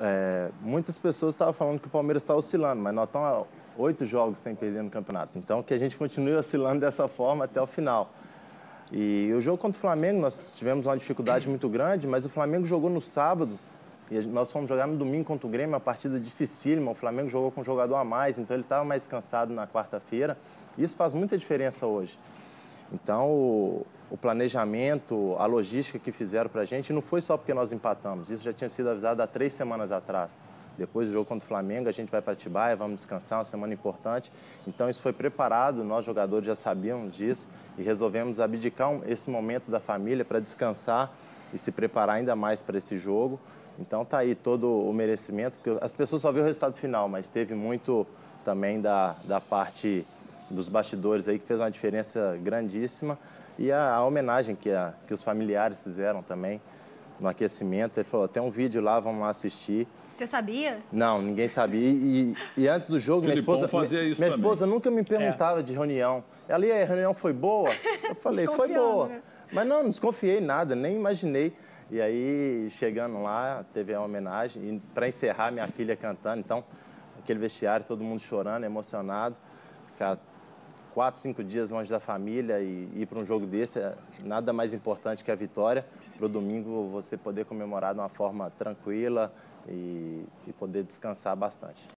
é, muitas pessoas estavam falando que o Palmeiras está oscilando, mas nós estamos oito jogos sem perder no campeonato. Então, que a gente continue oscilando dessa forma até o final. E o jogo contra o Flamengo, nós tivemos uma dificuldade muito grande, mas o Flamengo jogou no sábado e nós fomos jogar no domingo contra o Grêmio, uma partida dificílima. O Flamengo jogou com um jogador a mais, então ele estava mais cansado na quarta-feira. Isso faz muita diferença hoje. Então, o, o planejamento, a logística que fizeram para a gente não foi só porque nós empatamos. Isso já tinha sido avisado há três semanas atrás. Depois do jogo contra o Flamengo, a gente vai para Atibaia, vamos descansar, uma semana importante. Então, isso foi preparado, nós jogadores já sabíamos disso e resolvemos abdicar esse momento da família para descansar e se preparar ainda mais para esse jogo. Então, tá aí todo o merecimento, porque as pessoas só viram o resultado final, mas teve muito também da, da parte dos bastidores aí que fez uma diferença grandíssima e a, a homenagem que, a, que os familiares fizeram também no aquecimento. Ele falou, tem um vídeo lá, vamos lá assistir. Você sabia? Não, ninguém sabia. E, e, e antes do jogo, minha esposa, fazia isso minha também. esposa nunca me perguntava é. de reunião. Ela, e a reunião foi boa? Eu falei, foi boa. Né? Mas não, não desconfiei nada, nem imaginei. E aí, chegando lá, teve a homenagem. E para encerrar, minha filha cantando. Então, aquele vestiário, todo mundo chorando, emocionado. Ficar quatro, cinco dias longe da família e ir para um jogo desse é nada mais importante que a vitória. Para o domingo você poder comemorar de uma forma tranquila e, e poder descansar bastante.